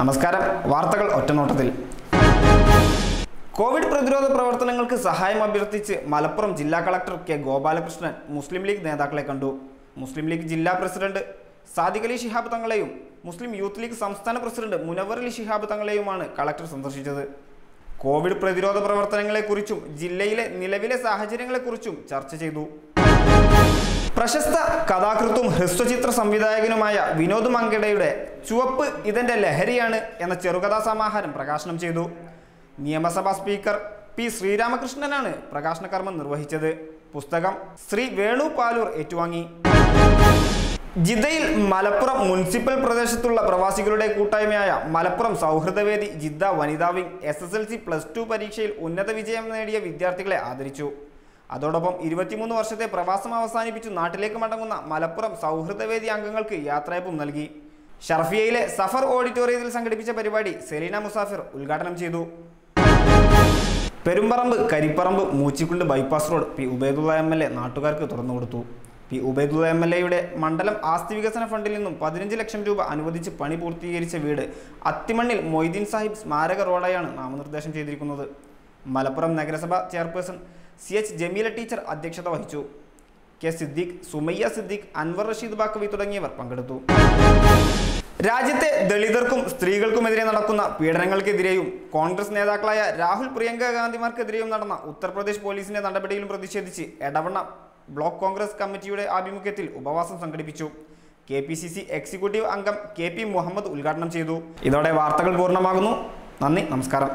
നമസ്കാരം. വാർത്തകൾ ഒറ്റനോട്ടത്തിൽ. കോവിഡ് പ്രതിരോധ പ്രവർത്തനങ്ങൾക്ക് സഹായം അഭ്യർത്ഥിച്ച് മലപ്പുറം ജില്ലാ collector K Gopalakrishnan Muslim League നേതാക്കളെ കണ്ടു. മുസ്ലിം ലീഗ് ജില്ലാ പ്രസിഡന്റ് സാദിഖ് അലി ശിഹാബ് തങ്ങളെയും മുസ്ലിം യൂത്ത് ലീഗ് സംസ്ഥാന പ്രസിഡന്റ് മുനവർ അലി ശിഹാബ് തങ്ങളെയുമാണ് കളക്ടർ സന്ദർശിച്ചത്. കോവിഡ് പ്രതിരോധ പ്രവർത്തനങ്ങളെക്കുറിച്ചും ജില്ലയിലെ നിലവിലെ സാഹചര്യങ്ങളെക്കുറിച്ചും ചർച്ച ചെയ്തു. പ്രശസ്ത കഥാകൃത്തും ഹ്രസ്വചിത്ര സംവിധായകനുമായ വിനോദ് മങ്കടയുടെ ചുവപ്പ് ഇതിന്റെ ലഹരിയാണ് എന്ന ചെറുകഥാ സമാഹാരം പ്രകാശനം ചെയ്തു. നിയമസഭാ സ്പീക്കർ പി ശ്രീരാമകൃഷ്ണനാണ് പ്രകാശന കർമ്മം നിർവഹിച്ചത്. പുസ്തകം ശ്രീ വേണു പാലൂർ ഏറ്റുവാങ്ങി. ജിദ്ദയിൽ മലപ്പുറം മുനിസിപ്പൽ പ്രദേശത്തുള്ള പ്രവാസികളുടെ കൂട്ടായ്മയായ മലപ്പുറം സൗഹൃദവേദി Jeddah വനിതാവിംഗ് S S L C plus two പരീക്ഷയിൽ ഉന്നത വിജയം നേടിയ വിദ്യാർത്ഥികളെ ആദരിച്ചു. അതോടൊപ്പം ഇരുപത്തിമൂന്ന് വർഷത്തെ പ്രവാസം അവസാനിപ്പിച്ചു നാട്ടിലേക്ക് മടങ്ങുന്ന മലപ്പുറം സൗഹൃദവേദി അംഗങ്ങൾക്ക് യാത്രയപ്പും നൽകി. ഷർഫിയയിലെ സഫർ ഓഡിറ്റോറിയത്തിൽ സംഘടിപ്പിച്ച പരിപാടി സെലീന മുസാഫിർ ഉദ്ഘാടനം ചെയ്തു. Perumparamba Karipparamba Moochikkund bypass road P Ubaidulla M L A നാട്ടുകാർക്ക് തുറന്നുകൊടുത്തു പി ഉബൈദുള്ള എം എൽ എയുടെ മണ്ഡലം ആസ്തി വികസന ഫണ്ടിൽ നിന്നും പതിനഞ്ച് ലക്ഷം രൂപ അനുവദിച്ച് പണി പൂർത്തീകരിച്ച വീട് അത്തിമണ്ണിൽ മൊയ്തീൻ സാഹിബ് സ്മാരക റോഡായാണ് നാമനിർദ്ദേശം ചെയ്തിരിക്കുന്നത്. മലപ്പുറം നഗരസഭ chairperson C H Jameela teacher അധ്യക്ഷത വഹിച്ചു. കെ സിദ്ദീഖ് സുമയ്യ സിദ്ദീഖ് അൻവർ റഷീദ് ബാക്കവി തുടങ്ങിയവർ പങ്കെടുത്തു. രാജ്യത്തെ ദളിതർക്കും സ്ത്രീകൾക്കുമെതിരെ നടക്കുന്ന പീഡനങ്ങൾക്കെതിരെയും കോൺഗ്രസ് നേതാക്കളായ രാഹുൽ പ്രിയങ്ക ഗാന്ധിമാർക്കെതിരെയും നടന്ന ഉത്തർപ്രദേശ് പോലീസിന്റെ നടപടിയിലും പ്രതിഷേധിച്ച് എടവണ്ണ ബ്ലോക്ക് കോൺഗ്രസ് കമ്മിറ്റിയുടെ ആഭിമുഖ്യത്തിൽ ഉപവാസം സംഘടിപ്പിച്ചു. K P C C executive അംഗം കെ പി മുഹമ്മദ് ഉദ്ഘാടനം ചെയ്തു. ഇതോടെ വാർത്തകൾ പൂർണമാകുന്നു. നന്ദി നമസ്കാരം.